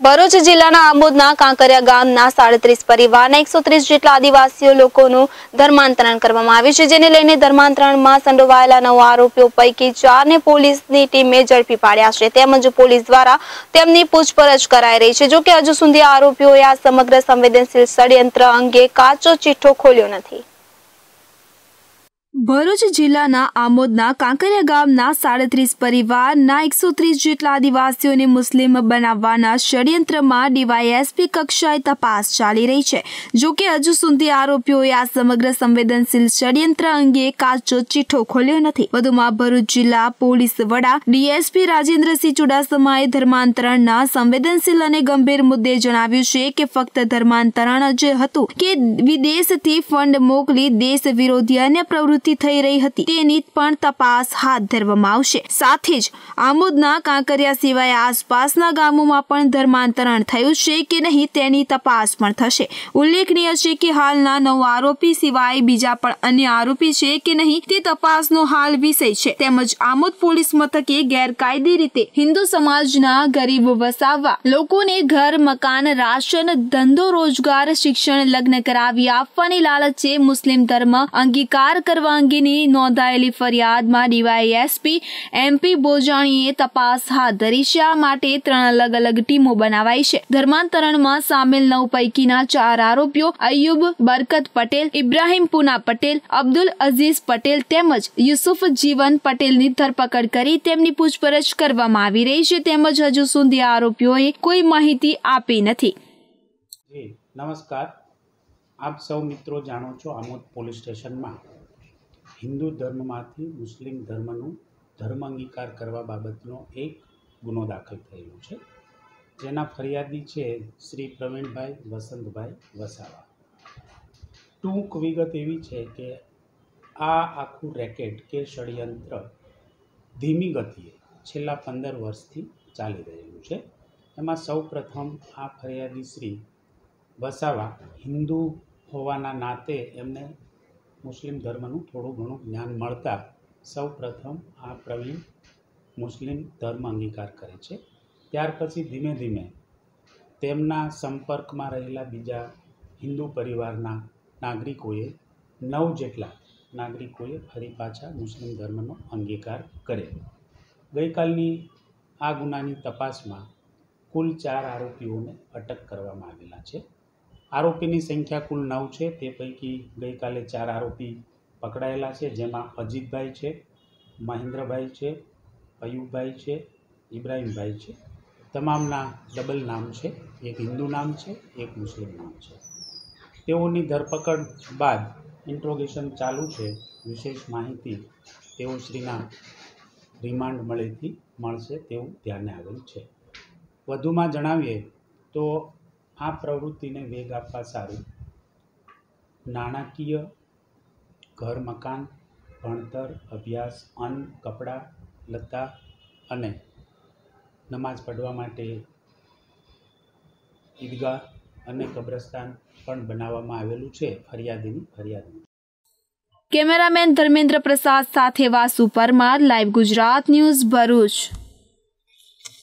ભરૂચ જિલ્લાના આંબોદના કાંકરિયા ગામના સાડત્રીસ પરિવારના એકસો ત્રીસ જેટલા આદિવાસીઓ લોકોનું ધર્માંતરણ કરવામાં આવ્યું છે, જેને લઈને ધર્માંતરણમાં સંડોવાયેલા નવ આરોપીઓ પૈકી ચારને પોલીસની ટીમે ઝડપી પાડ્યા છે. તેમજ પોલીસ દ્વારા તેમની પૂછપરછ કરાઈ રહી છે જોકે હજુ સુધી આરોપીઓએ આ સમગ્ર સંવેદનશીલ ષડયંત્ર અંગે કાચો ચિઠ્ઠો ખોલ્યો નથી. ભરૂચ જિલ્લાના આમોદના કાંકરિયા ગામના સાડત્રીસ પરિવારના એકસો ત્રીસ જેટલા આદિવાસીઓને મુસ્લિમ બનાવવાના ષડયંત્રમાં ડીવાયએસપી કક્ષાએ તપાસ ચાલી રહી છે. જો કે હજુ સુધી આરોપીઓએ આ સમગ્ર સંવેદનશીલ ષડયંત્ર અંગે કાચો ચિઠ્ઠો ખોલ્યો નથી. વધુમાં ભરૂચ જિલ્લા પોલીસ વડા ડીએસપી રાજેન્દ્રસિંહ ચુડાસમાએ ધર્માંતરણના સંવેદનશીલ અને ગંભીર મુદ્દે જણાવ્યું છે કે ફક્ત ધર્માંતરણ જ હતું કે વિદેશથી ફંડ મોકલી દેશ વિરોધી અન્ય પ્રવૃત્તિ થઈ રહી હતી. તેની પણ તપાસ હાથ ધરવામાં આવશે. સાથે જ આમોદના કાંકરિયા સિવાય આસપાસના ગામોમાં પણ ધર્માંતરણ થયું છે કે નહીં તેની તપાસ પણ થશે. ઉલ્લેખનીય છે કે હાલના નવ આરોપી સિવાય બીજા પણ અન્ય આરોપી છે કે નહીં તે તપાસનો હાલ વિષય છે. તેમજ આમોદ પોલીસ મથકે ગેરકાયદે રીતે હિન્દુ સમાજના ગરીબ વસાવવા, લોકોને ઘર, મકાન, રાશન, ધંધો, રોજગાર, શિક્ષણ, લગ્ન કરાવી આપવાની લાલચે મુસ્લિમ ધર્મ અંગીકાર કરવા અંગેની નોંધાયેલી ફરિયાદમાં ડીવાયએસપી એમપી બોજાણીએ તપાસ હાથ ધરી છે. આ માટે ત્રણ અલગ અલગ ટીમો બનાવાઈ છે. ધર્માંતરણમાં સામેલ નવ પૈકીના ચાર આરોપીઓ, અયુબ બરકત પટેલ, ઇબ્રાહીમ પુના પટેલ, અબ્દુલ અઝીઝ પટેલ તેમજ યુસુફ જીવન પટેલની ધરપકડ કરી તેમની પૂછપરછ કરવામાં આવી રહી છે. તેમજ હજુ સુધી આરોપીઓએ કોઈ માહિતી આપી નથી. નમસ્કાર. આપ સૌ મિત્રો જાણો છો આમોદ પોલીસ સ્ટેશનમાં. હિન્દુ ધર્મમાંથી મુસ્લિમ ધર્મનું ધર્મ અંગીકાર કરવા બાબતનો એક ગુનો દાખલ થયેલો છે. જેના ફરિયાદી છે શ્રી પ્રવીણભાઈ વસંતભાઈ વસાવા. ટૂંક વિગત એવી છે કે આ આખું રેકેટ કે ષડયંત્ર ધીમી ગતિએ છેલ્લા પંદર વર્ષથી ચાલી રહેલું છે. એમાં સૌ પ્રથમ આ ફરિયાદી શ્રી વસાવા હિન્દુ હોવાના નાતે એમને મુસ્લિમ ધર્મનું થોડું ઘણું જ્ઞાન મળતા સૌ પ્રથમ આ પ્રવીણ મુસ્લિમ ધર્મ અંગીકાર કરે છે. ત્યાર પછી ધીમે ધીમે તેમના સંપર્કમાં રહેલા બીજા હિન્દુ પરિવારના નાગરિકોએ નવ જેટલા નાગરિકોએ ફરી પાછા મુસ્લિમ ધર્મનો અંગીકાર કર્યો. ગઈકાલની આ ગુનાની તપાસમાં કુલ ચાર આરોપીઓને અટક કરવામાં આવેલા છે. આરોપીની સંખ્યા કુલ નવ છે. તે પૈકી ગઈકાલે ચાર આરોપી પકડાયેલા છે, જેમાં અજીતભાઈ છે, મહેન્દ્રભાઈ છે, અયુબભાઈ છે, ઇબ્રાહીમભાઈ છે. તમામના ડબલ નામ છે. એક હિન્દુ નામ છે, એક મુસ્લિમ નામ છે. તેઓની ધરપકડ બાદ ઇન્ટ્રોગેશન ચાલુ છે. વિશેષ માહિતી તેઓ શ્રીના રિમાન્ડ મળેથી મળશે તેવું ધ્યાને આવેલ છે. વધુમાં જણાવીએ તો આ પ્રવૃત્તિને વેગ આપવા સારું. નાણાકીય, ઘર મકાન, ભણતર, અભ્યાસ, અન્ન, કપડાં લત્તા અને નમાઝ પઢવા માટે ઈદગાહ અને કબ્રસ્તાન પણ બનાવવામાં આવેલું છે ફરિયાદીની ફરિયાદ કેમેરામેન ધર્મેન્દ્ર પ્રસાદ સાથે વાસુ પરમાર, લાઈવ ગુજરાત ન્યૂઝ ભરૂચ.